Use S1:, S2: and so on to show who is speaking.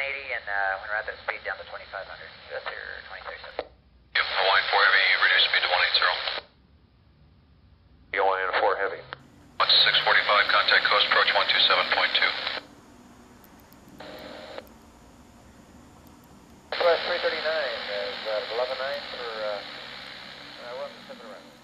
S1: and uh, when we're at that speed, down to 2500. US Air 2037. Yep,
S2: Hawaiian 4 Heavy, reduce speed to 180.
S3: Hawaiian 4 Heavy.
S2: 645, contact coast, approach 127.2.
S1: Request 339 uh, is uh, 11.9 for, uh, uh, 11.7 around.